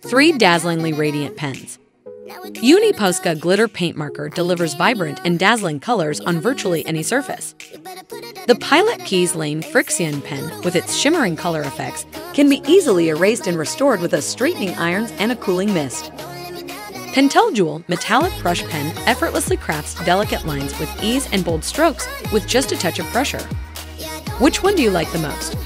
Three dazzlingly radiant pens. Uni Posca Glitter Paint Marker delivers vibrant and dazzling colors on virtually any surface. The Pilot Keys Lane Frixion pen, with its shimmering color effects, can be easily erased and restored with a straightening irons and a cooling mist. Pentel Dual Metallic Brush Pen effortlessly crafts delicate lines with ease and bold strokes with just a touch of pressure. Which one do you like the most?